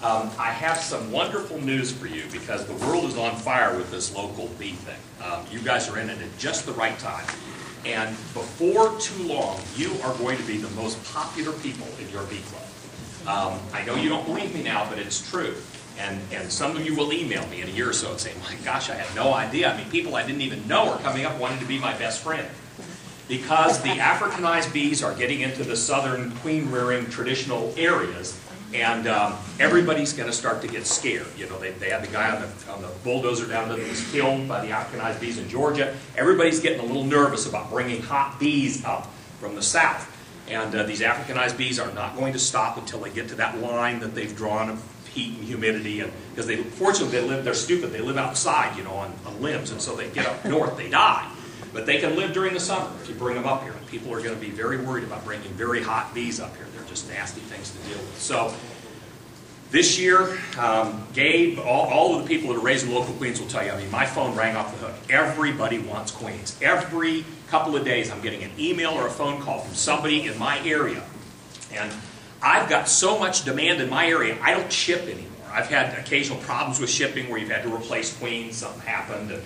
Um, I have some wonderful news for you because the world is on fire with this local bee thing. Um, you guys are in it at just the right time. And before too long, you are going to be the most popular people in your bee club. Um, I know you don't believe me now, but it's true. And, and some of you will email me in a year or so and say, my gosh, I had no idea. I mean, people I didn't even know are coming up wanting to be my best friend. Because the Africanized bees are getting into the southern queen rearing traditional areas, and um, everybody's going to start to get scared. You know, they, they had the guy on the, on the bulldozer down there that was killed by the Africanized bees in Georgia. Everybody's getting a little nervous about bringing hot bees up from the south. And uh, these Africanized bees are not going to stop until they get to that line that they've drawn of heat and humidity. And because they, fortunately, they live, they're stupid. They live outside, you know, on, on limbs, and so they get up north, they die. But they can live during the summer if you bring them up here. And people are going to be very worried about bringing very hot bees up here. They're just nasty things to deal with. So this year, um, Gabe, all, all of the people that are raising local queens will tell you, I mean, my phone rang off the hook. Everybody wants queens. Every couple of days, I'm getting an email or a phone call from somebody in my area. And I've got so much demand in my area, I don't ship anymore. I've had occasional problems with shipping where you've had to replace queens, something happened, and,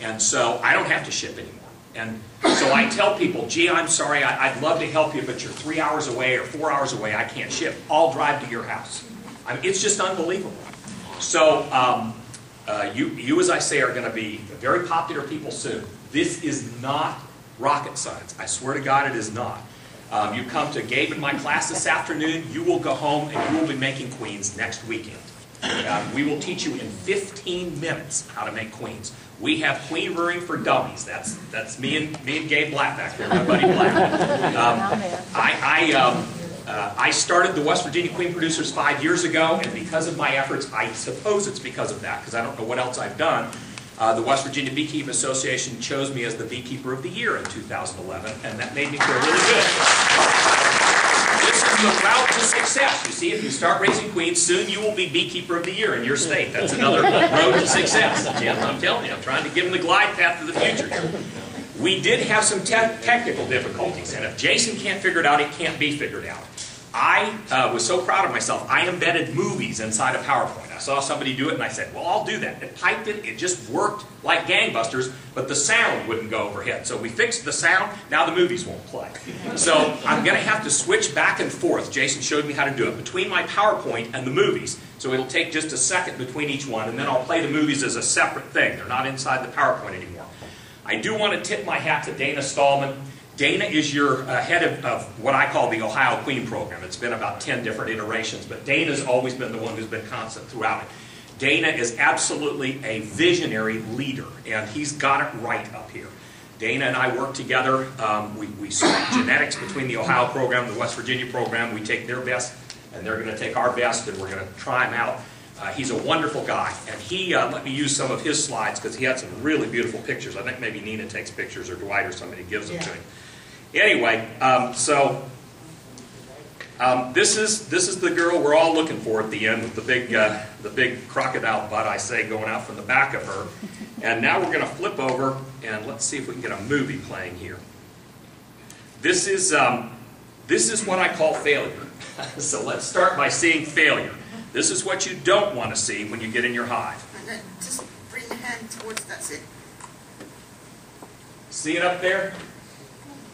and so I don't have to ship anymore. And so I tell people, gee, I'm sorry, I, would love to help you, but you're three hours away or four hours away, I can't ship. I'll drive to your house. I mean, it's just unbelievable. So um, uh, you, you, as I say, are going to be very popular people soon. This is not rocket science. I swear to God it is not. Um, you come to Gabe and my class this afternoon, you will go home and you will be making queens next weekend. Um, we will teach you in 15 minutes how to make queens. We have queen rearing for dummies. That's that's me and me and Gabe Black back there, my buddy Black. Um, I I, um, uh, I started the West Virginia Queen Producers five years ago, and because of my efforts, I suppose it's because of that, because I don't know what else I've done. Uh, the West Virginia Beekeeping Association chose me as the Beekeeper of the Year in 2011, and that made me feel really good. The route to success. You see, if you start raising queens, soon you will be Beekeeper of the Year in your state. That's another road to success. Jim, I'm telling you, I'm trying to give them the glide path to the future. We did have some te technical difficulties, and if Jason can't figure it out, it can't be figured out. I uh, was so proud of myself, I embedded movies inside of PowerPoint. I saw somebody do it and I said, well, I'll do that. It piped it, it just worked like gangbusters, but the sound wouldn't go overhead. So we fixed the sound, now the movies won't play. So I'm going to have to switch back and forth. Jason showed me how to do it between my PowerPoint and the movies. So it'll take just a second between each one, and then I'll play the movies as a separate thing. They're not inside the PowerPoint anymore. I do want to tip my hat to Dana Stanley. Dana is your uh, head of, of, what I call the Ohio Queen program. It's been about 10 different iterations, but Dana's always been the one who's been constant throughout it. Dana is absolutely a visionary leader, and he's got it right up here. Dana and I work together. Um, we, we swap genetics between the Ohio program and the West Virginia program. We take their best, and they're going to take our best, and we're going to try them out. Uh, he's a wonderful guy, and he uh, let me use some of his slides because he had some really beautiful pictures. I think maybe Nina takes pictures or Dwight or somebody gives them yeah. to him. Anyway, um, so um, this is this is the girl we're all looking for at the end with the big uh, the big crocodile butt I say going out from the back of her. And now we're going to flip over and let's see if we can get a movie playing here. This is um, this is what I call failure. so let's start by seeing failure. This is what you don't want to see when you get in your hive. Just bring the hand towards that's it. See it up there?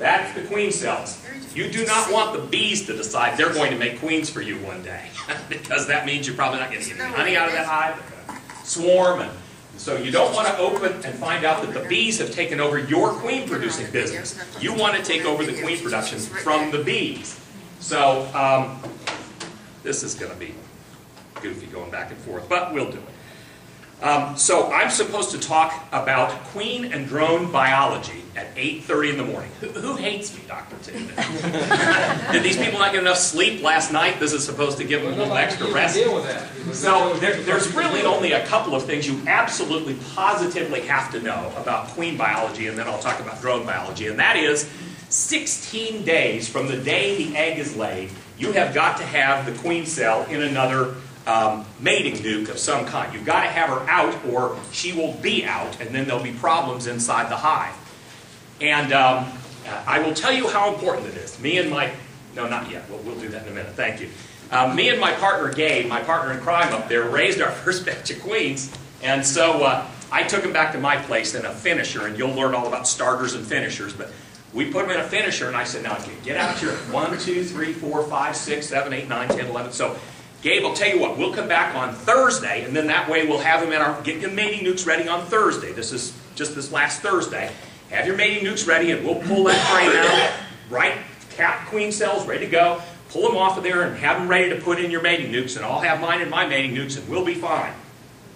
That's the queen cells. You do not want the bees to decide they're going to make queens for you one day, because that means you're probably not going to get any honey out of that hive. Swarm, and so you don't want to open and find out that the bees have taken over your queen producing business. You want to take over the queen production from the bees. So um, this is going to be goofy going back and forth, but we'll do it. Um, so I'm supposed to talk about queen and drone biology at 8.30 in the morning. Who, who hates me, Dr. Tim? Did these people not get enough sleep last night? This is supposed to give them a little extra rest. So there, there's really only a couple of things you absolutely positively have to know about queen biology, and then I'll talk about drone biology, and that is 16 days from the day the egg is laid, you have got to have the queen cell in another um, mating nuke of some kind. You've got to have her out or she will be out and then there'll be problems inside the hive. And um, I will tell you how important it is. Me and my, no not yet, we'll, we'll do that in a minute, thank you. uh, me and my partner Gabe, my partner in crime up there, raised our first batch of queens, and so uh, I took them back to my place in a finisher, and you'll learn all about starters and finishers, but we put them in a finisher, and I said, now get out here. 1, 2, 3, 4, 5, 6, 7, 8, 9, 10, 11. So Gabe, I'll tell you what, we'll come back on Thursday, and then that way we'll have them in our, get your mating nukes ready on Thursday. This is just this last Thursday. Have your mating nukes ready, and we'll pull that frame out, right, cap queen cells ready to go, pull them off of there, and have them ready to put in your mating nukes, and I'll have mine in my mating nukes, and we'll be fine.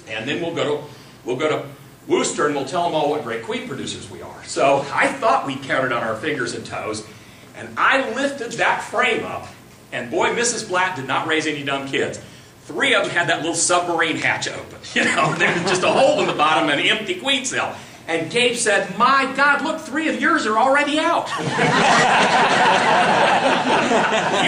And then we'll go to, we'll go to Wooster, and we'll tell them all what great queen producers we are. So I thought we counted on our fingers and toes, and I lifted that frame up, and boy, Mrs. Blatt did not raise any dumb kids. Three of them had that little submarine hatch open. You know, there's just a hole in the bottom and an empty queen cell. And Gabe said, my God, look, three of yours are already out. you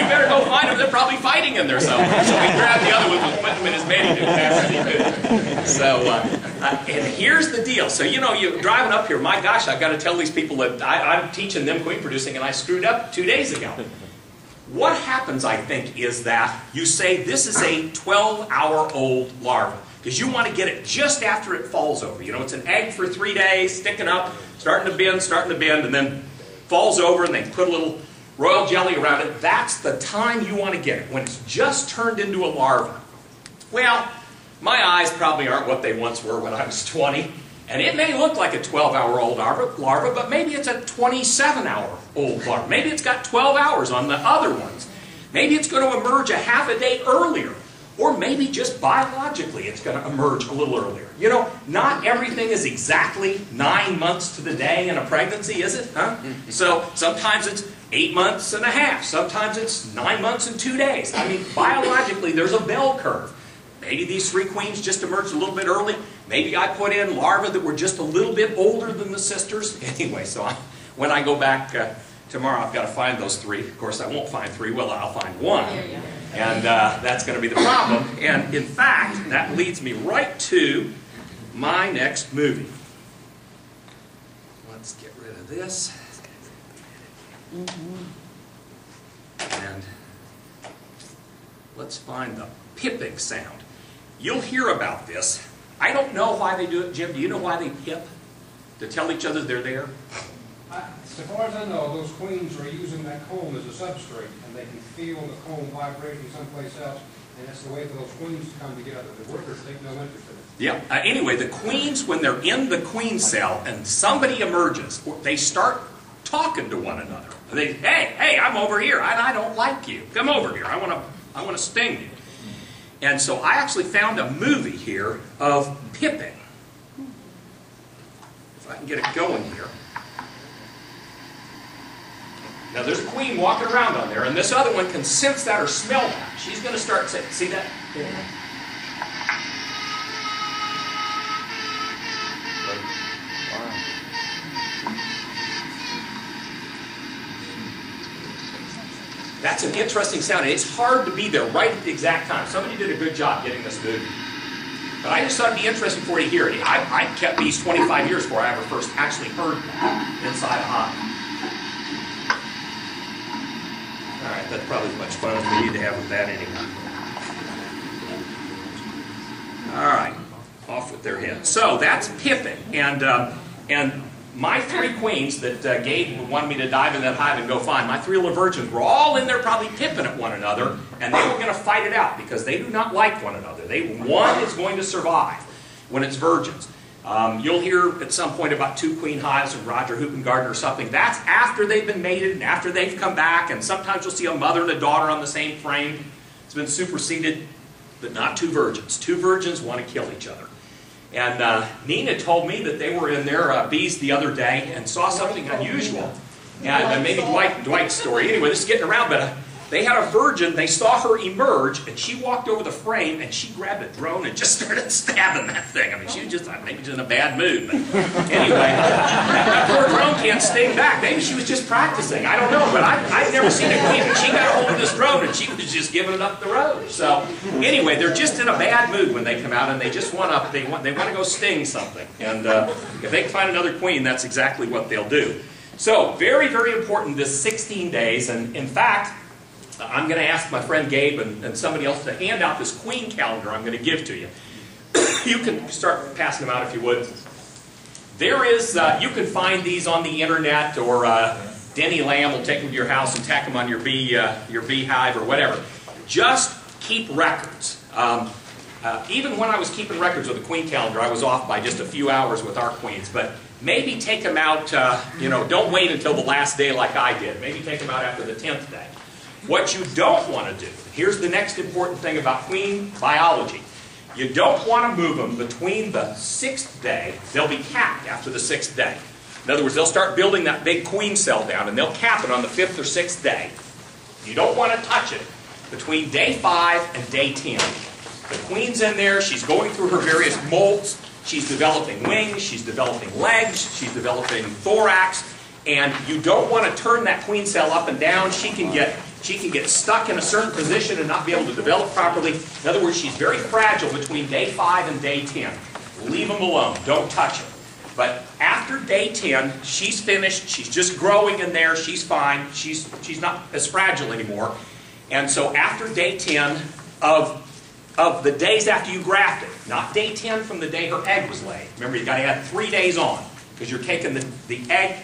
better go find them. They're probably fighting in there somewhere. So we grabbed the other one and put them in his mating nukes. So, uh, uh, and here's the deal. So, you know, you're driving up here, my gosh, I've got to tell these people that I, I'm teaching them queen producing and I screwed up two days ago. What happens, I think, is that you say this is a 12-hour-old larva because you want to get it just after it falls over. You know, it's an egg for three days, sticking up, starting to bend, starting to bend, and then falls over and they put a little royal jelly around it. That's the time you want to get it, when it's just turned into a larva. Well, my eyes probably aren't what they once were when I was 20. And it may look like a 12-hour-old larva, larva, but maybe it's a 27-hour-old larva. Maybe it's got 12 hours on the other ones. Maybe it's going to emerge a half a day earlier. Or maybe just biologically it's going to emerge a little earlier. You know, not everything is exactly nine months to the day in a pregnancy, is it? Huh? Mm-hmm. So sometimes it's eight months and a half. Sometimes it's nine months and two days. I mean, biologically there's a bell curve. Maybe these three queens just emerged a little bit early. Maybe I put in larvae that were just a little bit older than the sisters. Anyway, so I, when I go back uh, tomorrow, I've got to find those three. Of course, I won't find three. Well, I'll find one. And uh, that's going to be the problem. And in fact, that leads me right to my next movie. Let's get rid of this. And let's find the pipping sound. You'll hear about this. I don't know why they do it, Jim. Do you know why they pip? To tell each other they're there? I- So far as I know, those queens are using that comb as a substrate, and they can feel the comb vibrating someplace else, and that's the way for those queens to come together. The workers take no interest in it. Yeah. Uh, anyway, the queens, when they're in the queen cell and somebody emerges, they start talking to one another. They, hey, hey, I'm over here. I, I don't like you. Come over here. I want to, I want to sting you. And so I actually found a movie here of pipping. If I can get it going here. Now there's a queen walking around on there, and this other one can sense that or smell that. She's going to start saying, see that? That's an interesting sound. and It's hard to be there right at the exact time. Somebody did a good job getting this movie. But I just thought it'd be interesting for you to hear it. I, I kept these 25 years before I ever first actually heard that inside a hive. All right, that's probably as much fun as we need to have with that anyway. All right, off with their heads. So that's pipping, and um, and my three queens that uh, Gabe wanted me to dive in that hive and go find, my three little virgins were all in there probably pipping at one another, and they were going to fight it out because they do not like one another. They one is going to survive when it's virgins. Um, you'll hear at some point about two queen hives of Roger Hoopingarner or something. That's after they've been mated and after they've come back, and sometimes you'll see a mother and a daughter on the same frame. It's been superseded, but not two virgins. Two virgins want to kill each other. And uh, Nina told me that they were in their uh, bees the other day and saw something unusual. And uh, maybe Dwight, Dwight's story. Anyway, this is getting around, but uh, they had a virgin. They saw her emerge, and she walked over the frame, and she grabbed a drone and just started stabbing that thing. I mean, she was just, maybe just in a bad mood. But anyway, that poor drone can't sting back. Maybe she was just practicing. I don't know, but I've, I've never seen a queen. She got a hold of this drone, and she was just giving it up the road. So anyway, they're just in a bad mood when they come out, and they just want to, they want, they want to go sting something. And uh, if they can find another queen, that's exactly what they'll do. So very, very important this 16 days, and in fact, I'm going to ask my friend Gabe and, and somebody else to hand out this queen calendar I'm going to give to you. you can start passing them out if you would. There is, uh, you can find these on the internet, or uh, Denny Lamb will take them to your house and tack them on your bee, uh, your beehive or whatever. Just keep records. Um, uh, even when I was keeping records with the queen calendar, I was off by just a few hours with our queens. But maybe take them out, uh, you know, don't wait until the last day like I did. Maybe take them out after the 10th day. What you don't want to do, here's the next important thing about queen biology. You don't want to move them between the sixth day. They'll be capped after the sixth day. In other words, they'll start building that big queen cell down and they'll cap it on the fifth or sixth day. You don't want to touch it between day five and day 10. The queen's in there, she's going through her various molts, she's developing wings, she's developing legs, she's developing thorax, and you don't want to turn that queen cell up and down. She can get she can get stuck in a certain position and not be able to develop properly. In other words, she's very fragile between day 5 and day 10. Leave them alone. Don't touch her. But after day 10, she's finished. She's just growing in there. She's fine. She's, she's not as fragile anymore. And so after day 10 of, of the days after you grafted, not day 10 from the day her egg was laid. Remember, you've got to add three days on because you're taking the, the egg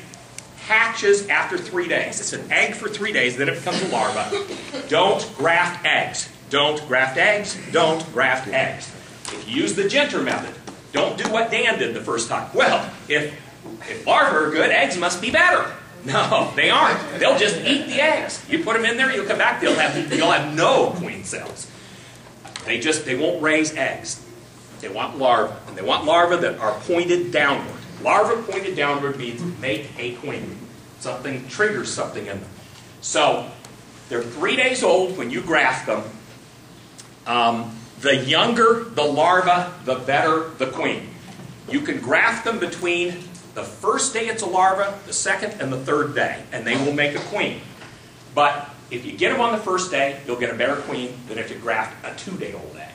hatches after three days. It's an egg for three days, then it becomes a larva. Don't graft eggs. Don't graft eggs. Don't graft eggs. If you use the Jenter method, don't do what Dan did the first time. Well, if, if larvae are good, eggs must be better. No, they aren't. They'll just eat the eggs. You put them in there, you'll come back, they'll have, you'll have no queen cells. They just, they won't raise eggs. They want larvae, and they want larvae that are pointed downward. Larva pointed downward means make a queen. Something triggers something in them. So they're three days old when you graft them. Um, the younger the larva, the better the queen. You can graft them between the first day it's a larva, the second and the third day, and they will make a queen. But if you get them on the first day, you'll get a better queen than if you graft a two-day-old egg.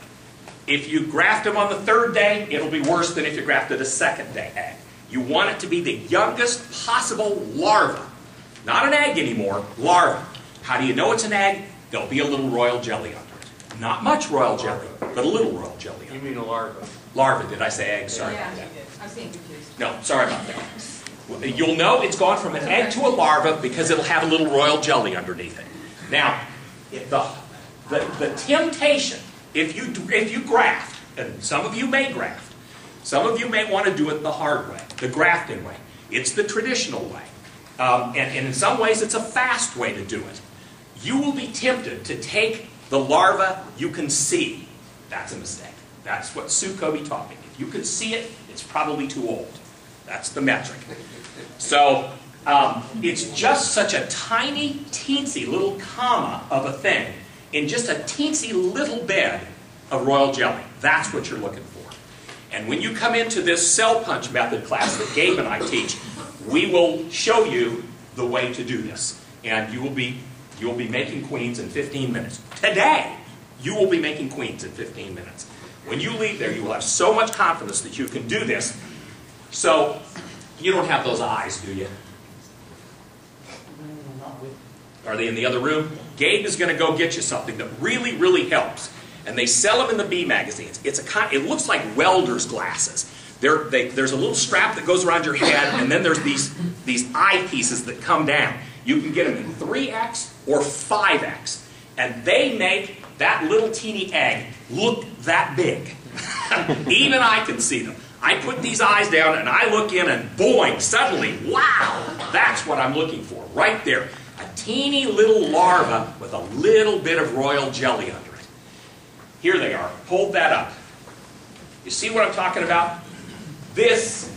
If you graft them on the third day, it'll be worse than if you grafted a second day egg. You want it to be the youngest possible larva. Not an egg anymore, larva. How do you know it's an egg? There'll be a little royal jelly under it. Not much royal jelly, but a little royal jelly You under it. mean a larva? Larva, did I say egg? Sorry. Yeah, I'm being confused. No, sorry about that. You'll know it's gone from an egg to a larva because it'll have a little royal jelly underneath it. Now, the, the, the temptation, if you, if you graft, and some of you may graft, some of you may want to do it the hard way, the grafting way. It's the traditional way. Um, and, and in some ways, it's a fast way to do it. You will be tempted to take the larva you can see. That's a mistake. That's what Sue Cobey taught me. If you can see it, it's probably too old. That's the metric. So um, it's just such a tiny, teensy little comma of a thing in just a teensy little bed of royal jelly. That's what you're looking for. And when you come into this cell punch method class that Gabe and I teach, we will show you the way to do this. And you will be, you will be making queens in 15 minutes. Today, you will be making queens in 15 minutes. When you leave there, you will have so much confidence that you can do this. So, you don't have those eyes, do you? Are they in the other room? Gabe is going to go get you something that really, really helps. And they sell them in the bee magazines. It's a it looks like welder's glasses. They, there's a little strap that goes around your head, and then there's these, these eyepieces that come down. You can get them in 3X or 5X. And they make that little teeny egg look that big. Even I can see them. I put these eyes down and I look in and boing, suddenly, wow, that's what I'm looking for, right there. A teeny little larva with a little bit of royal jelly under. Here they are. Hold that up. You see what I'm talking about? This,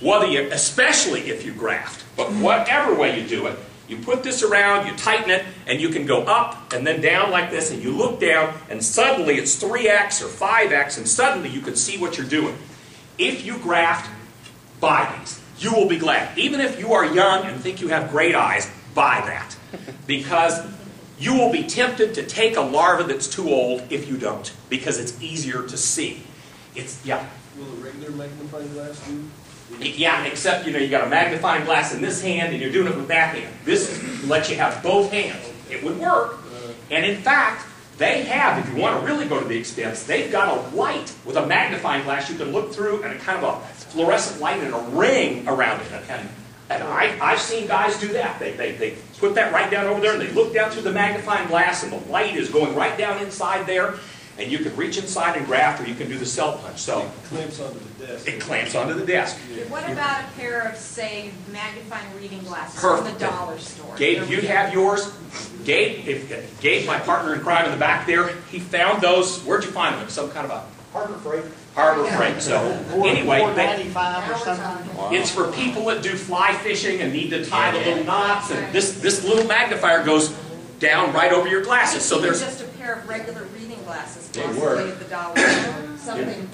whether you, especially if you graft, but whatever way you do it, you put this around, you tighten it, and you can go up and then down like this, and you look down, and suddenly it's 3x or 5x, and suddenly you can see what you're doing. If you graft, buy these. You will be glad. Even if you are young and think you have great eyes, buy that. Because you will be tempted to take a larva that's too old if you don't, because it's easier to see. It's, yeah. Will a regular magnifying glass do? Yeah, except, you know, you got a magnifying glass in this hand and you're doing it with that hand. This lets you have both hands. It would work, uh-huh. And in fact, they have, if you want to really go to the expense, they've got a light with a magnifying glass you can look through and a kind of a fluorescent light and a ring around it. And, and I, I've seen guys do that. They, they, they put that right down over there and they look down through the magnifying glass and the light is going right down inside there. And you can reach inside and graft or you can do the cell punch. So Clamps onto the desk. it clamps onto the desk. What about a pair of, say, magnifying reading glasses from the dollar store? Gabe, There you we have yours? Gabe, if, Gabe, my partner in crime in the back there, he found those, where'd you find them? Some kind of a Harbor Freight. Harbor freight, so, anyway, they- ninety-five or something. it's for people that do fly fishing and need to tie the little knots, and this, this little magnifier goes down right over your glasses, so Even there's, just a pair of regular reading glasses They possibly work. at the dollar something.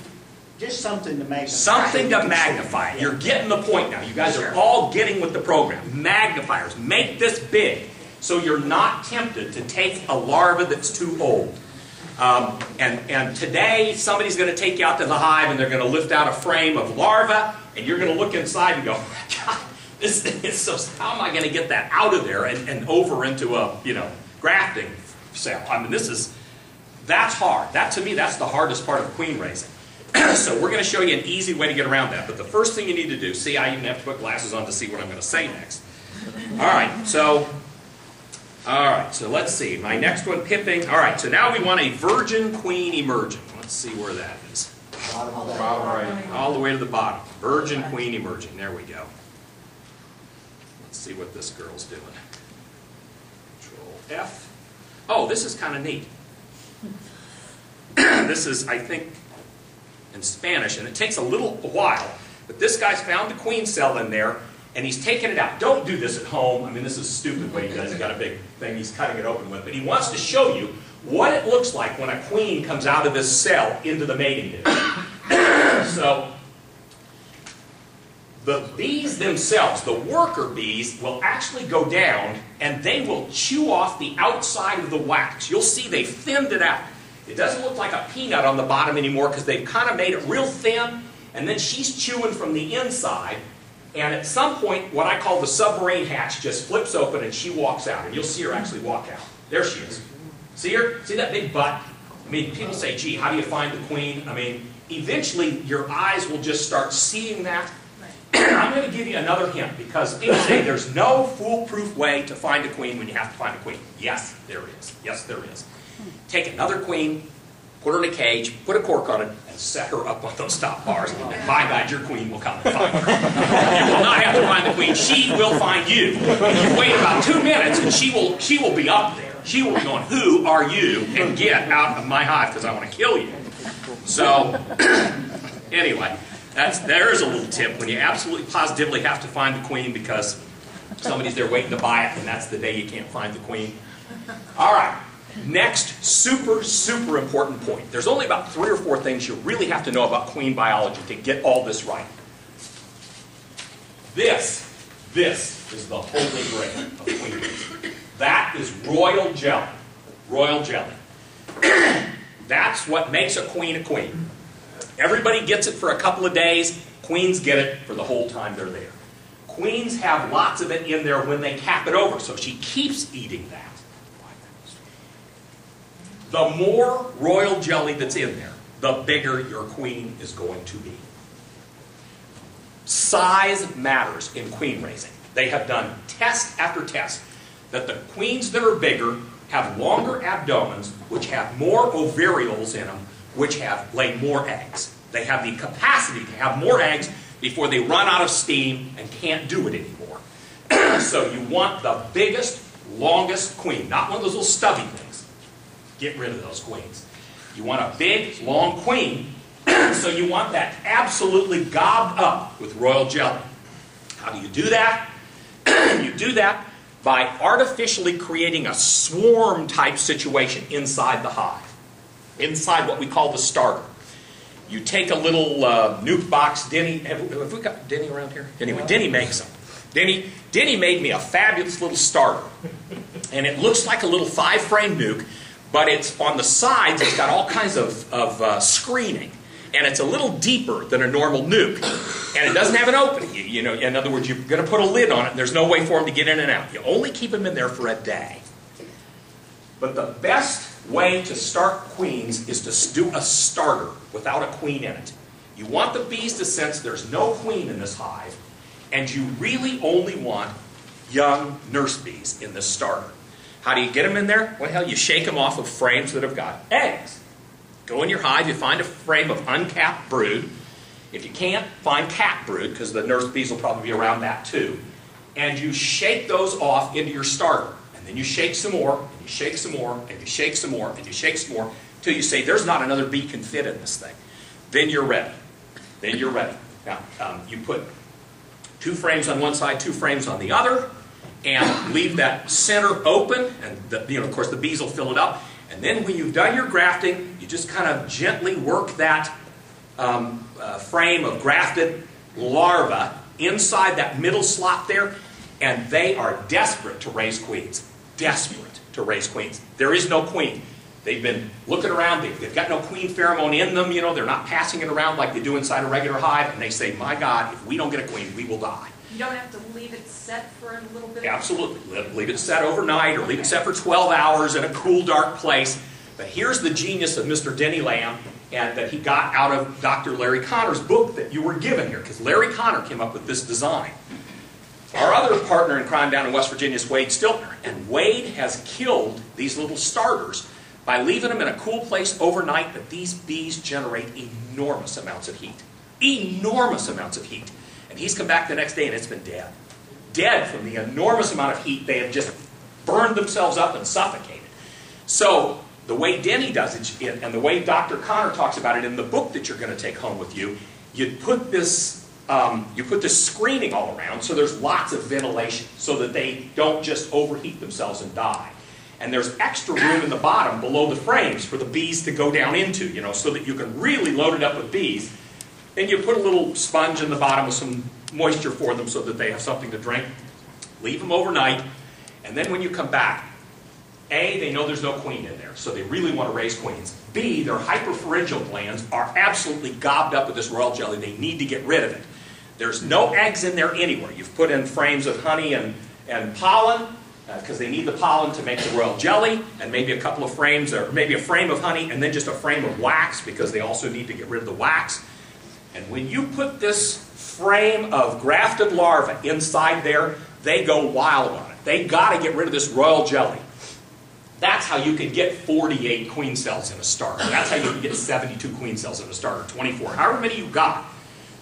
Just something to magnify. something to magnify. You're getting the point now. You guys are all getting with the program. Magnifiers, make this big, so you're not tempted to take a larva that's too old. Um, and, and today, somebody's going to take you out to the hive and they're going to lift out a frame of larva, and you're going to look inside and go, God, this is so, how am I going to get that out of there and, and over into a, you know, grafting cell? I mean, this is, that's hard. That, to me, that's the hardest part of queen raising. so we're going to show you an easy way to get around that. But the first thing you need to do, see, I even have to put glasses on to see what I'm going to say next. All right, so all right, so let's see. My next one, pipping. All right, so now we want a virgin queen emerging. Let's see where that is. That. Bottom. All the way to the bottom. Virgin queen emerging. There we go. Let's see what this girl's doing. Control F. Oh, this is kind of neat. this is, I think, in Spanish, and it takes a little while. But this guy's found the queen cell in there, and he's taking it out. Don't do this at home. I mean, this is stupid what he does. He's got a big thing he's cutting it open with. But he wants to show you what it looks like when a queen comes out of this cell into the mating dish. so, the bees themselves, the worker bees, will actually go down and they will chew off the outside of the wax. You'll see they've thinned it out. It doesn't look like a peanut on the bottom anymore because they've kind of made it real thin. And then she's chewing from the inside. And at some point, what I call the submarine hatch just flips open and she walks out. And you'll see her actually walk out. There she is. See her? See that big butt? I mean, people say, gee, how do you find the queen? I mean, eventually your eyes will just start seeing that. I'm going to give you another hint because people say there's no foolproof way to find a queen when you have to find a queen. Yes, there is. Yes, there is. Take another queen, put her in a cage, put a cork on it, set her up on those top bars. And by God, your queen will come and find her. You will not have to find the queen. She will find you. And you wait about two minutes, and she will she will be up there. She will be going, "Who are you?" and get out of my hive because I want to kill you. So, anyway, that's there's a little tip when you absolutely positively have to find the queen because somebody's there waiting to buy it, and that's the day you can't find the queen. All right. Next, super, super important point. There's only about three or four things you really have to know about queen biology to get all this right. This, this is the holy grail of queen. That is royal jelly. Royal jelly. That's what makes a queen a queen. Everybody gets it for a couple of days. Queens get it for the whole time they're there. Queens have lots of it in there when they cap it over, so she keeps eating that. The more royal jelly that's in there, the bigger your queen is going to be. Size matters in queen raising. They have done test after test that the queens that are bigger have longer abdomens, which have more ovarioles in them, which have lay more eggs. They have the capacity to have more eggs before they run out of steam and can't do it anymore. so you want the biggest, longest queen, not one of those little stubby things. Get rid of those queens. You want a big, long queen, so you want that absolutely gobbed up with royal jelly. How do you do that? you do that by artificially creating a swarm type situation inside the hive, inside what we call the starter. You take a little uh, nuke box, Denny. Have, have we got Denny around here? Anyway, Denny makes them. Denny, Denny made me a fabulous little starter, and it looks like a little five-frame nuke, but it's on the sides. It's got all kinds of, of uh, screening, and it's a little deeper than a normal nuke, and it doesn't have an opening. You, you know, in other words, you're going to put a lid on it. And there's no way for them to get in and out. You only keep them in there for a day. But the best way to start queens is to do a starter without a queen in it. You want the bees to sense there's no queen in this hive, and you really only want young nurse bees in this starter. How do you get them in there? Well, hell, you shake them off of frames that have got eggs. Go in your hive, you find a frame of uncapped brood. If you can't, find capped brood, because the nurse bees will probably be around that too. And you shake those off into your starter. And then you shake some more, and you shake some more, and you shake some more, and you shake some more, until you say, there's not another bee can fit in this thing. Then you're ready. Then you're ready. Now, um, you put two frames on one side, two frames on the other, and leave that center open, and the, you know, of course, the bees will fill it up. And then when you've done your grafting, you just kind of gently work that um, uh, frame of grafted larvae inside that middle slot there, and they are desperate to raise queens. Desperate to raise queens. There is no queen. They've been looking around, they've, they've got no queen pheromone in them, you know, they're not passing it around like they do inside a regular hive, and they say, my God, if we don't get a queen, we will die. You don't have to leave it set for a little bit? Absolutely. Leave it set overnight or leave it set for 12 hours in a cool, dark place. But here's the genius of Mr. Denny Lamb and that he got out of Dr. Larry Connor's book that you were given here, because Larry Connor came up with this design. Our other partner in crime down in West Virginia is Wade Stiltner, and Wade has killed these little starters by leaving them in a cool place overnight, but these bees generate enormous amounts of heat. Enormous amounts of heat. And he's come back the next day and it's been dead. Dead from the enormous amount of heat. They have just burned themselves up and suffocated. So, the way Denny does it, and the way Dr. Connor talks about it in the book that you're going to take home with you, you put this, um, you put this screening all around so there's lots of ventilation so that they don't just overheat themselves and die. And there's extra room in the bottom below the frames for the bees to go down into, you know, so that you can really load it up with bees. And you put a little sponge in the bottom with some moisture for them so that they have something to drink. Leave them overnight. And then when you come back, A, they know there's no queen in there, so they really want to raise queens. B, their hypopharyngeal glands are absolutely gobbed up with this royal jelly. They need to get rid of it. There's no eggs in there anywhere. You've put in frames of honey and, and pollen, uh, because they need the pollen to make the royal jelly, and maybe a couple of frames, or maybe a frame of honey, and then just a frame of wax, because they also need to get rid of the wax. And when you put this frame of grafted larvae inside there, they go wild on it. They got to get rid of this royal jelly. That's how you can get 48 queen cells in a starter. That's how you can get 72 queen cells in a starter, 24, however many you got.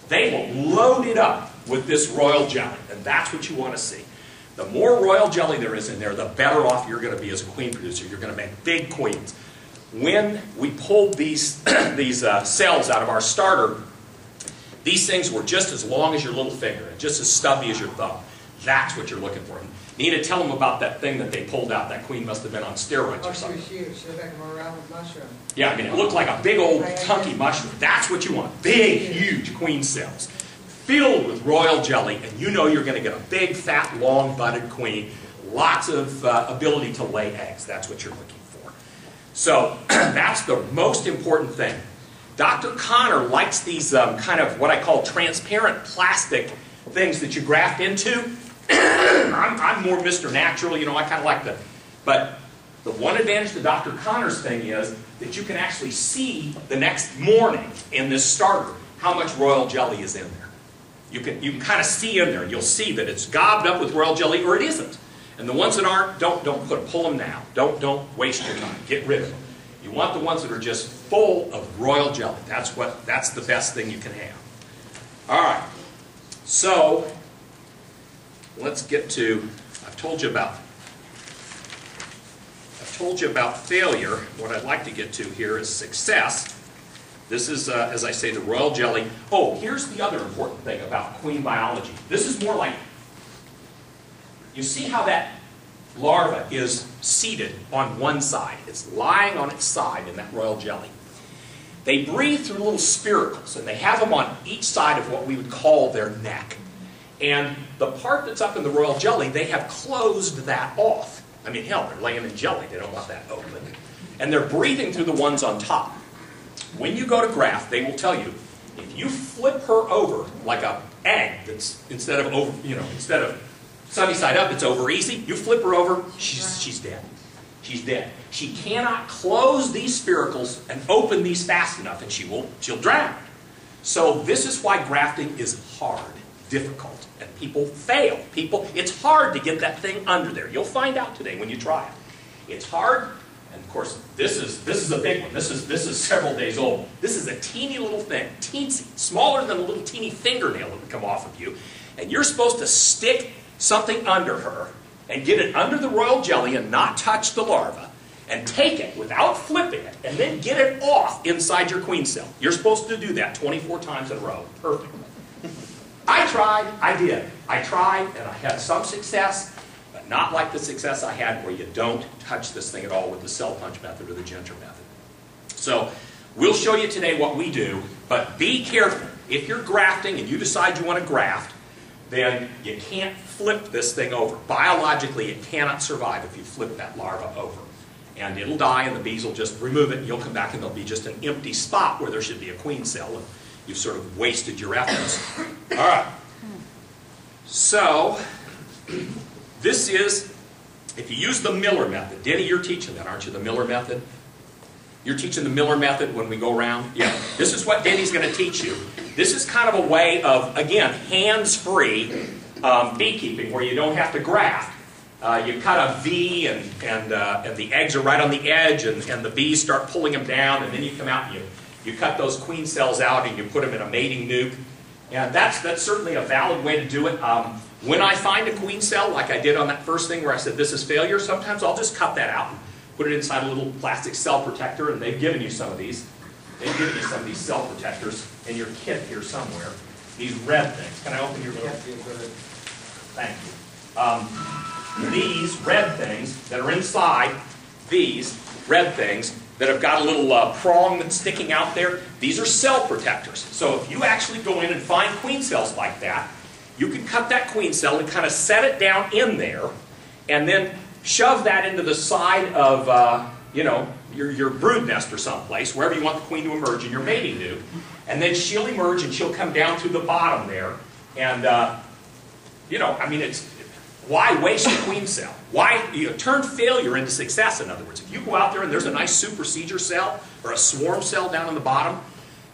They will load it up with this royal jelly, and that's what you want to see. The more royal jelly there is in there, the better off you're going to be as a queen producer. You're going to make big queens. When we pulled these, these uh, cells out of our starter, these things were just as long as your little finger and just as stubby as your thumb. That's what you're looking for. Nina, tell them about that thing that they pulled out. That queen must have been on steroids or Oh, she something. was huge, like a mushroom. Yeah, I mean, it looked like a big old chunky mushroom. That's what you want. Big, huge queen cells filled with royal jelly, and you know you're going to get a big, fat, long budded queen. Lots of uh, ability to lay eggs. That's what you're looking for. So that's the most important thing. Dr. Connor likes these um, kind of what I call transparent plastic things that you graft into. I'm, I'm more Mr. Natural, you know, I kind of like the, but the one advantage to Dr. Connor's thing is that you can actually see the next morning in this starter how much royal jelly is in there. You can, you can kind of see in there, you'll see that it's gobbed up with royal jelly or it isn't. And the ones that aren't, don't, don't put, pull them now. Don't, don't waste your time. Get rid of them. You want the ones that are just full of royal jelly. That's what, that's the best thing you can have. All right. So, let's get to, I've told you about, I've told you about failure. What I'd like to get to here is success. This is, uh, as I say, the royal jelly. Oh, here's the other important thing about queen biology. This is more like, you see how that larva is seated on one side. It's lying on its side in that royal jelly. They breathe through little spiracles, and they have them on each side of what we would call their neck. And the part that's up in the royal jelly, they have closed that off. I mean, hell, they're laying in jelly. They don't want that open. And they're breathing through the ones on top. When you go to graft, they will tell you, if you flip her over like a egg that's instead of over, you know, instead of sunny side up, it's over easy. You flip her over, she's, she's dead. She's dead. She cannot close these spiracles and open these fast enough, and she will, she'll drown. So this is why grafting is hard, difficult, and people fail. People, it's hard to get that thing under there. You'll find out today when you try it. It's hard, and of course, this is this is a big one. This is this is several days old. This is a teeny little thing, teensy, smaller than a little teeny fingernail that would come off of you, and you're supposed to stick something under her and get it under the royal jelly and not touch the larva, and take it without flipping it, and then get it off inside your queen cell. You're supposed to do that 24 times in a row, perfectly. I tried, I did. I tried, and I had some success, but not like the success I had where you don't touch this thing at all with the cell punch method or the Jenter method. So, we'll show you today what we do, but be careful. If you're grafting and you decide you want to graft, then you can't flip this thing over. Biologically, it cannot survive if you flip that larva over. And it'll die, and the bees will just remove it, and you'll come back, and there'll be just an empty spot where there should be a queen cell, and you've sort of wasted your efforts. All right. So, this is, if you use the Miller method, Denny, you're teaching that, aren't you, the Miller method? You're teaching the Miller method when we go around? Yeah. This is what Denny's going to teach you. This is kind of a way of, again, hands-free um, beekeeping where you don't have to graft. Uh, you cut a V and, and, uh, and the eggs are right on the edge and, and the bees start pulling them down and then you come out and you, you cut those queen cells out and you put them in a mating nuke. And that's, that's certainly a valid way to do it. Um, when I find a queen cell, like I did on that first thing where I said this is failure, sometimes I'll just cut that out put it inside a little plastic cell protector, and they've given you some of these. They've given you some of these cell protectors in your kit here somewhere. These red things. Can I open your kit? Thank you. Um, these red things that are inside these red things that have got a little uh, prong that's sticking out there, these are cell protectors. So if you actually go in and find queen cells like that, you can cut that queen cell and kind of set it down in there, and then shove that into the side of, uh, you know, your, your brood nest or someplace, wherever you want the queen to emerge in your mating nuke. And then she'll emerge and she'll come down through the bottom there. And, uh, you know, I mean, it's, why waste a queen cell? Why, you know, turn failure into success, in other words. If you go out there and there's a nice supersedure cell or a swarm cell down in the bottom,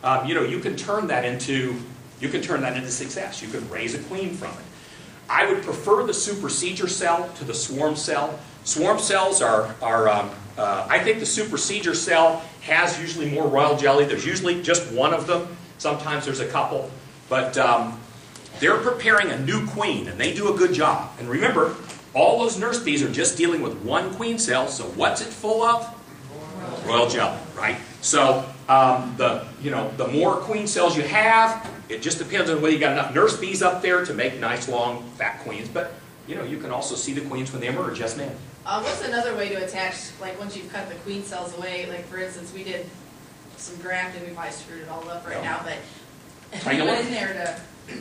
um, you know, you can turn that into, you can turn that into success. You can raise a queen from it. I would prefer the supersedure cell to the swarm cell. Swarm cells are, are um, uh, I think the supersedure cell has usually more royal jelly. There's usually just one of them. Sometimes there's a couple. But um, they're preparing a new queen, and they do a good job. And remember, all those nurse bees are just dealing with one queen cell, so what's it full of? Royal jelly, right? So um, the, you know, the more queen cells you have, it just depends on whether you got enough nurse bees up there to make nice, long, fat queens. But, you know, you can also see the queens when they emerge. Yes, ma'am? Uh, what's another way to attach, like, once you've cut the queen cells away, like, for instance, we did some grafting, we probably screwed it all up right Yeah. now, but if we went in there to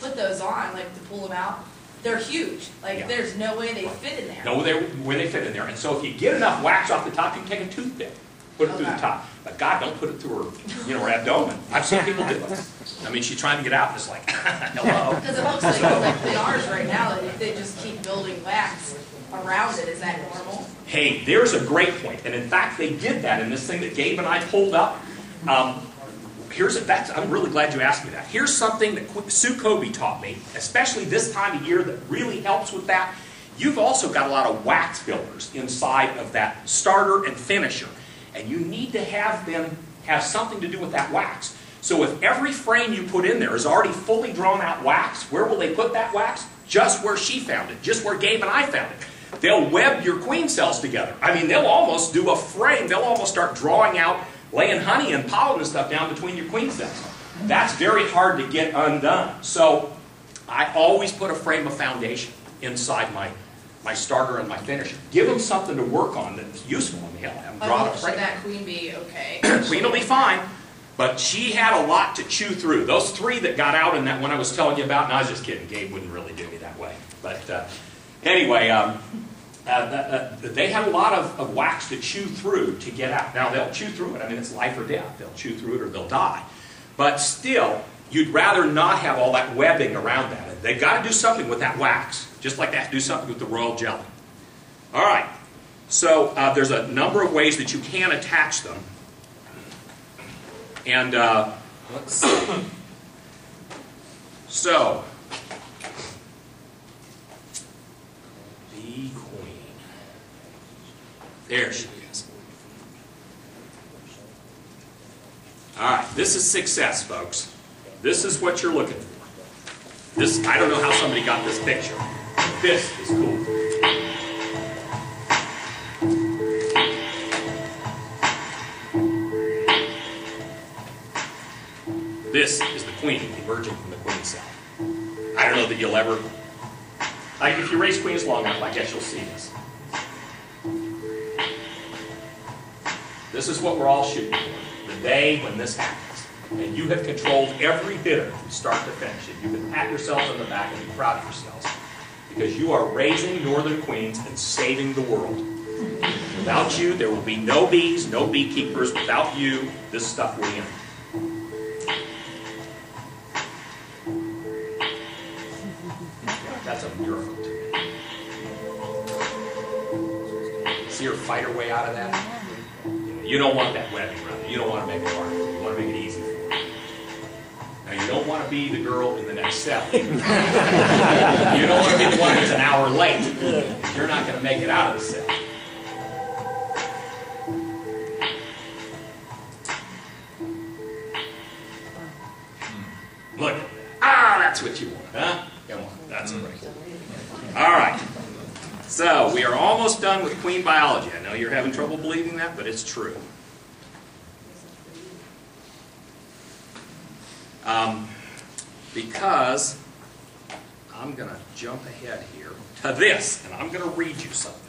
put those on, like, to pull them out, they're huge. Yeah. Like, there's no way they fit in there. No, they, when they fit in there. And so if you get enough wax off the top, you can take a toothpick, put it through the top. But God, don't put it through her, you know, her abdomen. I've seen people do it. I mean, she's trying to get out, and it's like, hello. Because it looks like, like in ours right now, they just keep building wax around it, is that normal? Hey, there's a great point. And in fact, they did that in this thing that Gabe and I pulled up. Um, here's a, that's, I'm really glad you asked me that. Here's something that Qu- Sue Cobey taught me, especially this time of year that really helps with that. You've also got a lot of wax fillers inside of that starter and finisher. And you need to have them have something to do with that wax. So if every frame you put in there is already fully drawn out wax, where will they put that wax? Just where she found it, just where Gabe and I found it. They'll web your queen cells together. I mean, they'll almost do a frame. They'll almost start drawing out, laying honey and pollen and stuff down between your queen cells. That's very hard to get undone. So I always put a frame of foundation inside my, my starter and my finisher. Give them something to work on that's useful. I mean, hell, have them I draw mean, a should that queen be okay? Queen will be fine, but she had a lot to chew through. Those three that got out in that one I was telling you about, and I was just kidding, Gabe wouldn't really do me that way. But uh, anyway, um, uh, uh, they had a lot of, of wax to chew through to get out. Now, they'll chew through it. I mean, it's life or death. They'll chew through it or they'll die. But still, you'd rather not have all that webbing around that. They've got to do something with that wax, just like they have to do something with the royal jelly. All right. So uh, there's a number of ways that you can attach them. And uh, let's see. So, the queen. There she is. All right, this is success, folks. This is what you're looking for. This, I don't know how somebody got this picture. This is cool. This is the queen emerging from the queen cell. I don't know that you'll ever, if you raise queens long enough, I guess you'll see this. This is what we're all shooting for, the day when this happens. And you have controlled every it from start to finish. And you can pat yourselves on the back and be proud of yourselves. Because you are raising northern queens and saving the world. Without you, there will be no bees, no beekeepers. Without you, this stuff will end. That's a miracle to me. See her fight her way out of that? You don't want that webbing around. You don't want to make it hard. You want to make it easy to be the girl in the next cell. you don't want to be the one that's an hour late. You're not going to make it out of the cell. Look. Ah, that's what you want, huh? Come on. That's right. All right. So, we are almost done with queen biology. I know you're having trouble believing that, but it's true. Um, because I'm going to jump ahead here to this, and I'm going to read you something.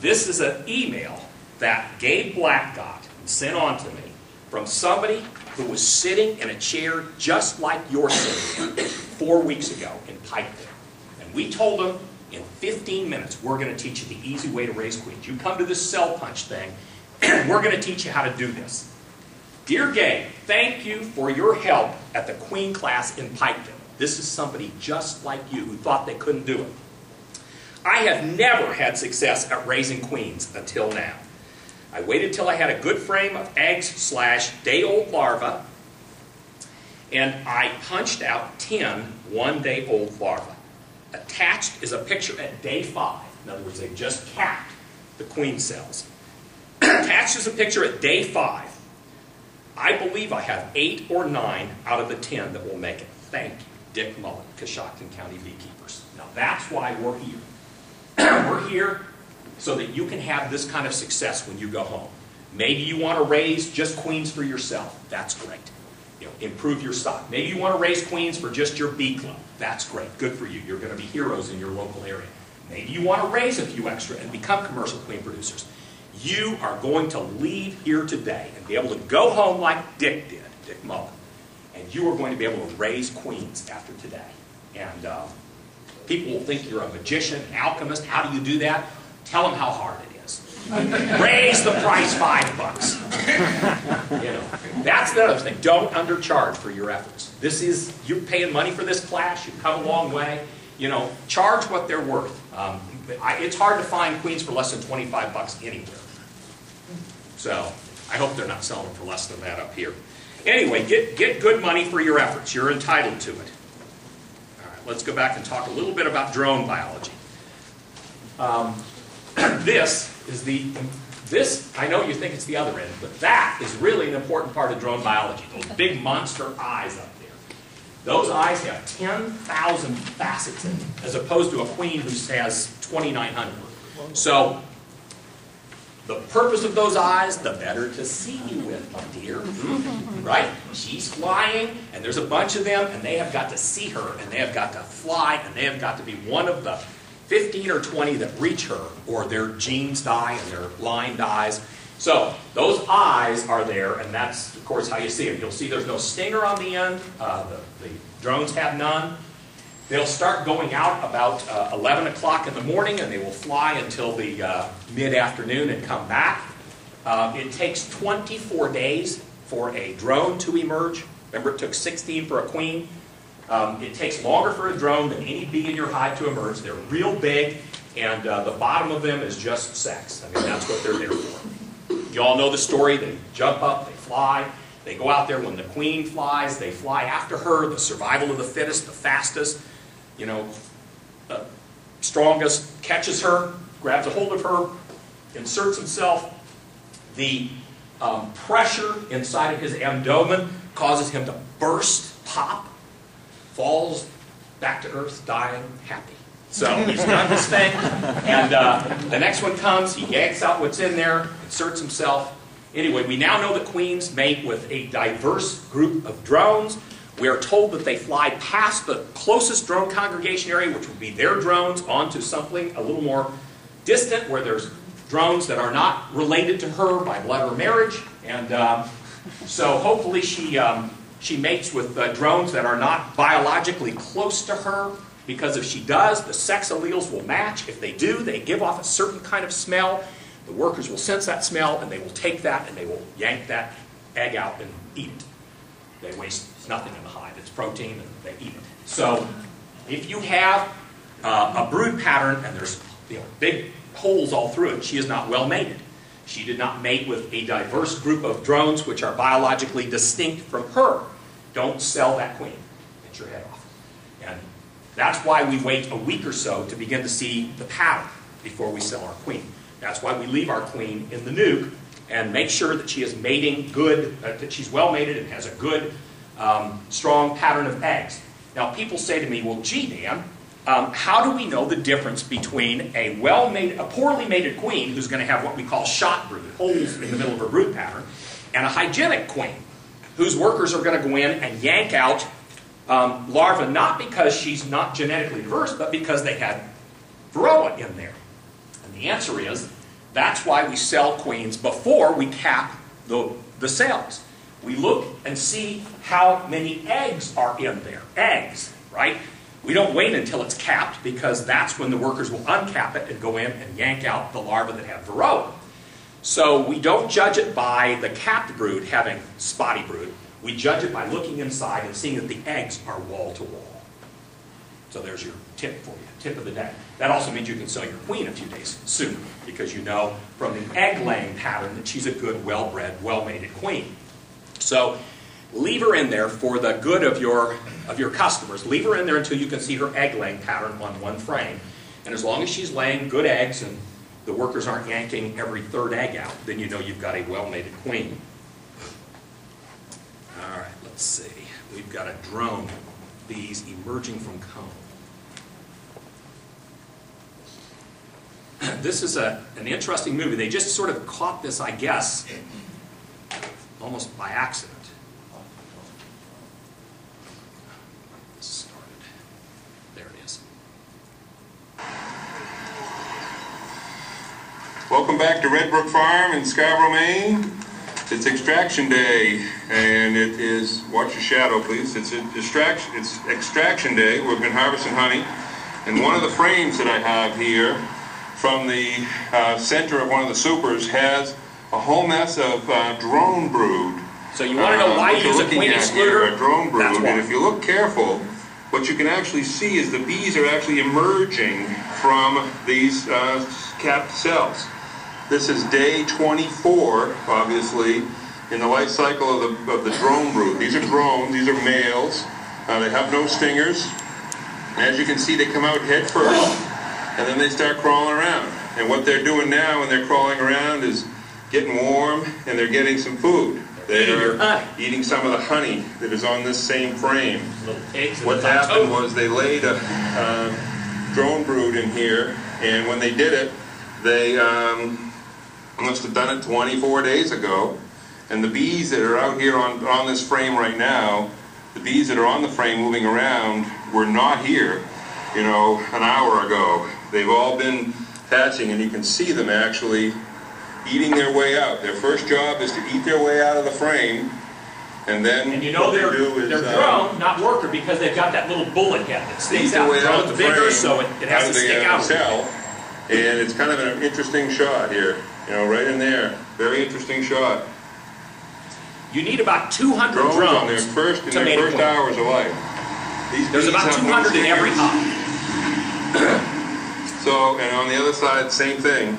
This is an email that Gabe Blackdot sent on to me from somebody who was sitting in a chair just like you're sitting in four weeks ago in Pikeville. And we told him in 15 minutes, we're going to teach you the easy way to raise queens. You come to this cell punch thing, and we're going to teach you how to do this. Dear Gabe, thank you for your help at the Queen class in Pikeville. This is somebody just like you who thought they couldn't do it. I have never had success at raising queens until now. I waited till I had a good frame of eggs slash day-old larvae, and I punched out 10 one-day-old larvae. Attached is a picture at day five. In other words, they've just capped the queen cells. Attached is a picture at day five. I believe I have eight or nine out of the ten that will make it. Thank you, Dick Mullen, Coshocton County Beekeepers. Now that's why we're here. we're here so that you can have this kind of success when you go home. Maybe you want to raise just queens for yourself. That's great. You know, improve your stock. Maybe you want to raise queens for just your bee club. That's great. Good for you. You're going to be heroes in your local area. Maybe you want to raise a few extra and become commercial queen producers. You are going to leave here today and be able to go home like Dick did, Dick Mullen. And you are going to be able to raise queens after today. And uh, people will think you're a magician, alchemist. How do you do that? Tell them how hard it is. Raise the price five bucks. You know, that's the other thing. Don't undercharge for your efforts. This is, you're paying money for this class. You've come a long way. You know, charge what they're worth. Um, I, it's hard to find queens for less than 25 bucks anywhere. So I hope they're not selling for less than that up here. Anyway, get, get good money for your efforts. You're entitled to it. All right, let's go back and talk a little bit about drone biology. Um, this is the, this, I know you think it's the other end, but that is really an important part of drone biology, those big monster eyes up there. Those eyes have 10,000 facets in them, as opposed to a queen who has 2,900. So, the purpose of those eyes, the better to see you with, my dear. Right? She's flying, and there's a bunch of them, and they have got to see her, and they have got to fly, and they have got to be one of the 15 or 20 that reach her, or their genes die and their line dies. So those eyes are there, and that's, of course, how you see them. You'll see there's no stinger on the end. Uh, the, the drones have none. They'll start going out about uh, 11 o'clock in the morning, and they will fly until the uh, mid-afternoon and come back. Uh, it takes 24 days for a drone to emerge. Remember, it took 16 for a queen. Um, it takes longer for a drone than any bee in your hive to emerge. They're real big. And uh, the bottom of them is just sex. I mean, that's what they're there for. You all know the story. They jump up, they fly. They go out there when the queen flies, they fly after her, the survival of the fittest, the fastest, you know, uh, strongest catches her, grabs a hold of her, inserts himself. The um, pressure inside of his abdomen causes him to burst, pop, falls back to earth, dying, happy. So he's done his thing, and uh, the next one comes, he yanks out what's in there, inserts himself. Anyway, we now know that queens mate with a diverse group of drones. We are told that they fly past the closest drone congregation area, which would be their drones, onto something a little more distant, where there's drones that are not related to her by blood or marriage. And um, so hopefully she, um, she mates with uh, drones that are not biologically close to her, because if she does, the sex alleles will match. If they do, they give off a certain kind of smell. The workers will sense that smell, and they will take that, and they will yank that egg out and eat it. They waste nothing in the hive. It's protein, and they eat it. So if you have uh, a brood pattern, and there's you know, big holes all through it, she is not well mated. She did not mate with a diverse group of drones which are biologically distinct from her. Don't sell that queen. Get your head off. And that's why we wait a week or so to begin to see the pattern before we sell our queen. That's why we leave our queen in the nuke and make sure that she is mating good, uh, that she's well mated and has a good, um, strong pattern of eggs. Now, people say to me, well, gee, Dan, um, how do we know the difference between a well-mated, a poorly mated queen who's going to have what we call shot brood, holes in the middle of her brood pattern, and a hygienic queen whose workers are going to go in and yank out um, larvae not because she's not genetically diverse, but because they had varroa in there? And the answer is, that's why we sell queens before we cap the, the cells. We look and see how many eggs are in there. Eggs, right? We don't wait until it's capped because that's when the workers will uncap it and go in and yank out the larvae that have varroa. So we don't judge it by the capped brood having spotty brood. We judge it by looking inside and seeing that the eggs are wall to wall. So there's your tip for you, tip of the day. That also means you can sell your queen a few days sooner because you know from the egg laying pattern that she's a good, well-bred, well-mated queen. So leave her in there for the good of your, of your customers. Leave her in there until you can see her egg laying pattern on one frame. And as long as she's laying good eggs and the workers aren't yanking every third egg out, then you know you've got a well-mated queen. All right, let's see. We've got a drone, bees emerging from comb. This is a, an interesting movie. They just sort of caught this, I guess, almost by accident. Started. There it is. Welcome back to Red Brook Farm in Scarborough, Maine. It's extraction day, and it is, watch your shadow, please. It's a distraction, it's extraction day. We've been harvesting honey. And one of the frames that I have here from the uh, center of one of the supers has a whole mess of uh, drone brood. So you want to know Uh, why you use a queen at here, excluder? A drone brood, and if you look careful, what you can actually see is the bees are actually emerging from these uh, capped cells. This is day 24, obviously, in the life cycle of the, of the drone brood. These are drones, these are males. Uh, they have no stingers. As you can see, they come out head first, and then they start crawling around. And what they're doing now when they're crawling around is getting warm, and they're getting some food. They're eating some of the honey that is on this same frame. Little pigs and What happened was they laid a um, drone brood in here, and when they did it, they um, must have done it 24 days ago. And the bees that are out here on, on this frame right now, the bees that are on the frame moving around were not here, you know, an hour ago. They've all been hatching, and you can see them actually eating their way out. Their first job is to eat their way out of the frame, and then And you know what they they're, do is, they're uh, drone, not worker, because they've got that little bullet head that sticks out. way out the bigger, frame, so it, it has to stick uh, out. cell, and it's kind of an interesting shot here, you know, right in there. Very interesting shot. You need about 200 Drones drones, on their first, in their first hours of life. These There's about have no 200 in every hive. So, and on the other side, same thing.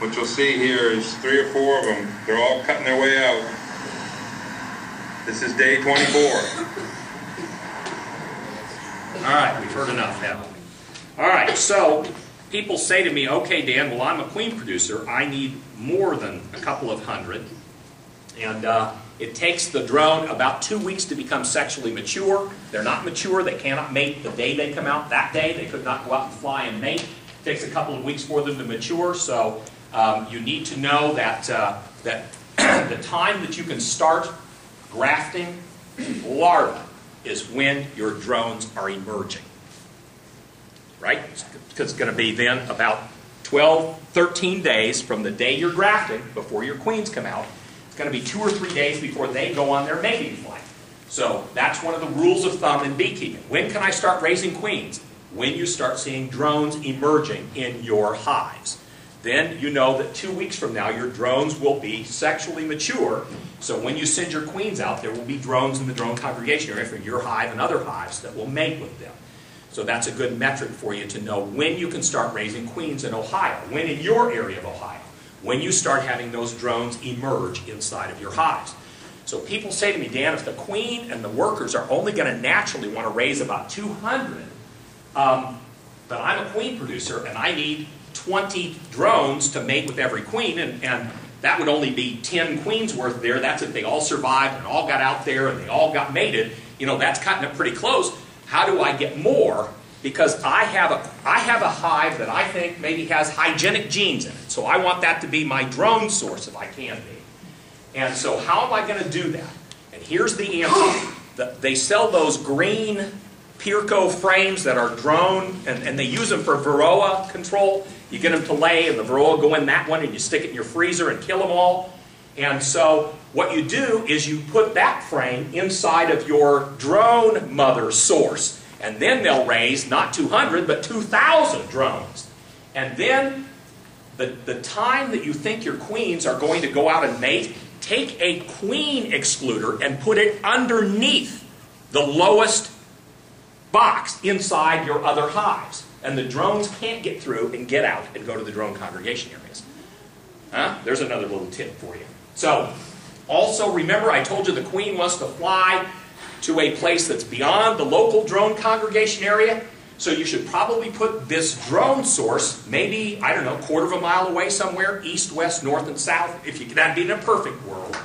What you'll see here is three or four of them, they're all cutting their way out. This is day 24. All right, we've heard enough, haven't we? All right, so people say to me, okay, Dan, well, I'm a queen producer. I need more than a couple of hundred. And uh, it takes the drone about two weeks to become sexually mature. They're not mature. They cannot mate the day they come out. That day, they could not go out and fly and mate. It takes a couple of weeks for them to mature. So um, you need to know that, uh, that the time that you can start grafting larvae is when your drones are emerging. Right? Because it's going to be then about 12, 13 days from the day you're grafting, before your queens come out. It's going to be two or three days before they go on their mating flight. So that's one of the rules of thumb in beekeeping. When can I start raising queens? When you start seeing drones emerging in your hives. Then you know that two weeks from now your drones will be sexually mature. So when you send your queens out, there will be drones in the drone congregation area for your hive and other hives that will mate with them. So that's a good metric for you to know when you can start raising queens in Ohio, when in your area of Ohio, when you start having those drones emerge inside of your hives. So people say to me, Dan, if the queen and the workers are only going to naturally want to raise about 200, um, but I'm a queen producer and I need 20 drones to mate with every queen, and, and that would only be 10 queens worth there. That's if they all survived and all got out there and they all got mated. You know, that's cutting it pretty close. How do I get more? Because I have a, I have a hive that I think maybe has hygienic genes in it. So I want that to be my drone source if I can be. And so how am I going to do that? And here's the answer. The, they sell those green Pierco frames that are drone, and, and they use them for Varroa control. You get them to lay, and the Varroa go in that one, and you stick it in your freezer and kill them all. And so what you do is you put that frame inside of your drone mother source, and then they'll raise not 200, but 2,000 drones. And then the, the time that you think your queens are going to go out and mate, take a queen excluder and put it underneath the lowest box inside your other hives. And the drones can't get through and get out and go to the drone congregation areas. Huh? There's another little tip for you. So, also remember I told you the queen wants to fly to a place that's beyond the local drone congregation area. So you should probably put this drone source, maybe, I don't know, quarter of a mile away somewhere, east, west, north, and south, if you that'd be in a perfect world.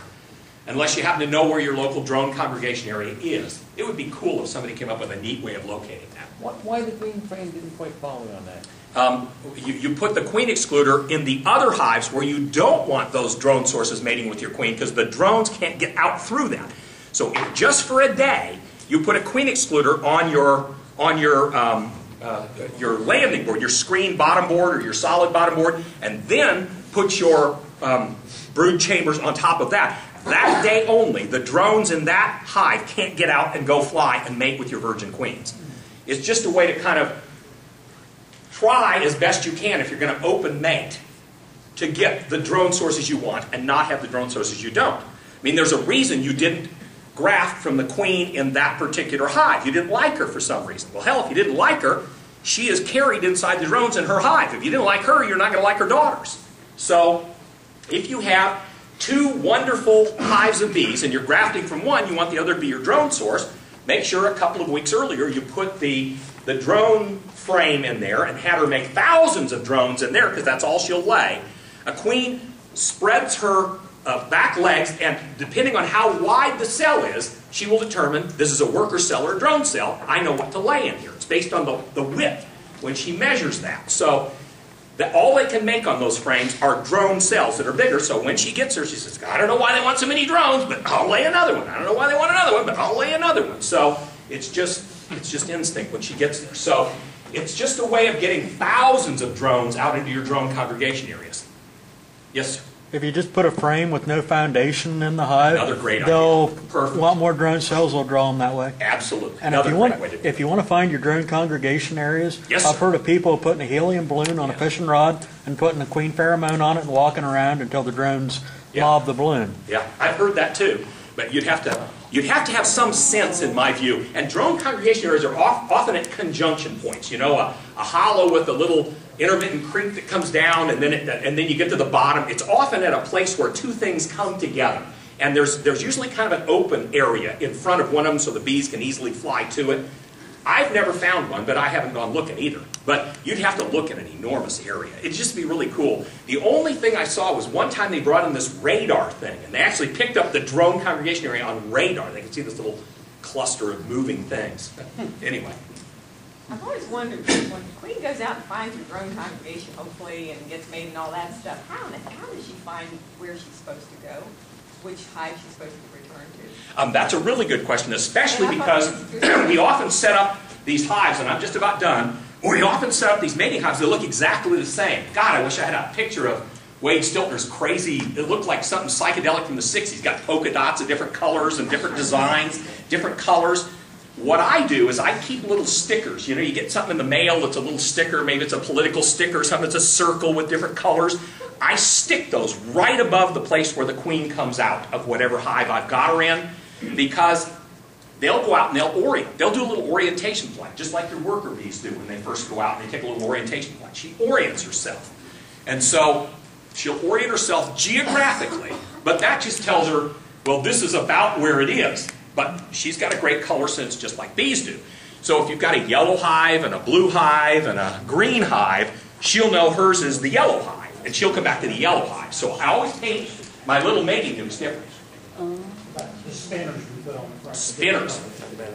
Unless you happen to know where your local drone congregation area is. It would be cool if somebody came up with a neat way of locating that. Why, why the green frame didn't quite follow me on that? Um, you, you put the queen excluder in the other hives where you don't want those drone sources mating with your queen because the drones can't get out through that. So if just for a day, you put a queen excluder on your, on your, um, uh, your landing board, your screen bottom board or your solid bottom board, and then put your um, brood chambers on top of that. That day only, the drones in that hive can't get out and go fly and mate with your virgin queens. It's just a way to kind of try as best you can if you're going to open mate to get the drone sources you want and not have the drone sources you don't. I mean, there's a reason you didn't graft from the queen in that particular hive. You didn't like her for some reason. Well, hell, if you didn't like her, she is carried inside the drones in her hive. If you didn't like her, you're not going to like her daughters. So, if you have two wonderful hives of bees and you're grafting from one, you want the other to be your drone source, make sure a couple of weeks earlier you put the, the drone frame in there and had her make thousands of drones in there because that's all she'll lay. A queen spreads her uh, back legs and depending on how wide the cell is, she will determine this is a worker cell or a drone cell. I know what to lay in here. It's based on the, the width when she measures that. So that all they can make on those frames are drone cells that are bigger. So when she gets her, she says, I don't know why they want so many drones, but I'll lay another one. I don't know why they want another one, but I'll lay another one. So it's just it's just instinct when she gets there. So it's just a way of getting thousands of drones out into your drone congregation areas. Yes, sir. If you just put a frame with no foundation in the hive, Another great idea. they'll Perfect. want more drone cells. They'll draw them that way. Absolutely. And if Another you great want, way to do if you want to find your drone congregation areas, Yes, I've sir. heard of people putting a helium balloon on Yeah. a fishing rod and putting a queen pheromone on it and walking around until the drones Yeah. lob the balloon. Yeah, I've heard that too. But you'd have to you'd have to have some sense, in my view. And drone congregation areas are off, often at conjunction points. You know, a, a hollow with a little intermittent creek that comes down, and then it, and then you get to the bottom. It's often at a place where two things come together. And there's there's usually kind of an open area in front of one of them, so the bees can easily fly to it. I've never found one, but I haven't gone looking either. But you'd have to look at an enormous area. It'd just be really cool. The only thing I saw was one time they brought in this radar thing, and they actually picked up the drone congregation area on radar. They could see this little cluster of moving things. Anyway, I've always wondered, when the queen goes out and finds her drone congregation, hopefully, and gets made and all that stuff, how, how does she find where she's supposed to go? Which hive she's supposed to return to? um, that's a really good question, especially because we often set up these hives, and I'm just about done. We often set up these mating hives that look exactly the same. God, I wish I had a picture of Wade Stiltner's crazy. It looked like something psychedelic from the 60s. He's got polka dots of different colors and different designs, different colors. What I do is I keep little stickers. You know, you get something in the mail that's a little sticker, maybe it's a political sticker, something that's a circle with different colors. I stick those right above the place where the queen comes out of whatever hive I've got her in because they'll go out and they'll orient. They'll do a little orientation flight, just like your worker bees do when they first go out and they take a little orientation flight. She orients herself. And so she'll orient herself geographically, but that just tells her, well, this is about where it is. But she's got a great color sense just like bees do. So if you've got a yellow hive and a blue hive and a green hive, she'll know hers is the yellow hive, and she'll come back to the yellow hive. So I always paint my little mating nukes different. The spinners we put on the front. Spinners.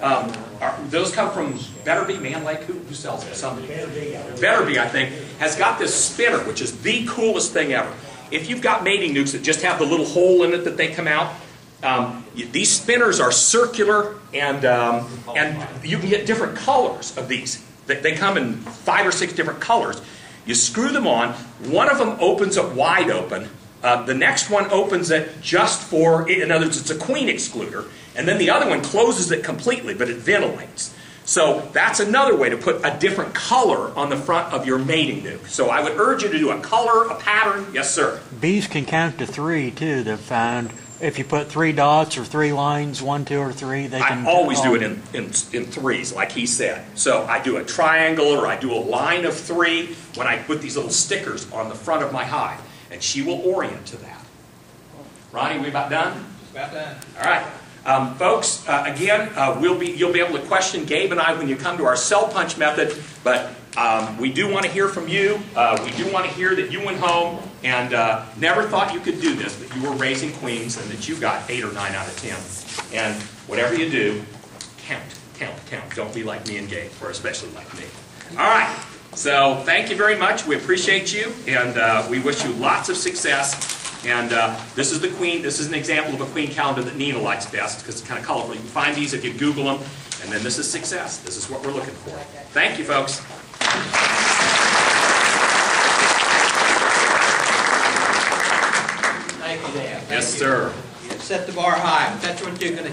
Um, are, those come from Better Bee, Mann Lake, who, who sells them? Somebody. Betterbee, I think, has got this spinner, which is the coolest thing ever. If you've got mating nukes that just have the little hole in it that they come out, um, these spinners are circular, and um, and you can get different colors of these. They, they come in five or six different colors. You screw them on. One of them opens it wide open. Uh, the next one opens it just for, in other words, it's a queen excluder, and then the other one closes it completely, but it ventilates. So that's another way to put a different color on the front of your mating nuke. So I would urge you to do a color, a pattern. Yes, sir. Bees can count to three too. They've found if you put three dots or three lines, one, two, or three, they can. I always do it in, in, in threes, like he said. So I do a triangle or I do a line of three when I put these little stickers on the front of my hive, and she will orient to that. Ronnie, we about done? About done. All right. Um, folks, uh, again, uh, we'll be, you'll be able to question Gabe and I when you come to our cell punch method, but um, we do want to hear from you. Uh, we do want to hear that you went home and uh, never thought you could do this, but you were raising queens and that you got eight or nine out of ten. And whatever you do, count, count, count. Don't be like me and Gabe, or especially like me. All right. So thank you very much. We appreciate you, and uh, we wish you lots of success. And uh, this is the queen. This is an example of a queen calendar that Nina likes best because it's kind of colorful. You can find these if you Google them. And then this is success. This is what we're looking for. Thank you, folks. Thank you, Dan. Yes, sir. You Set the bar high, that's what you're gonna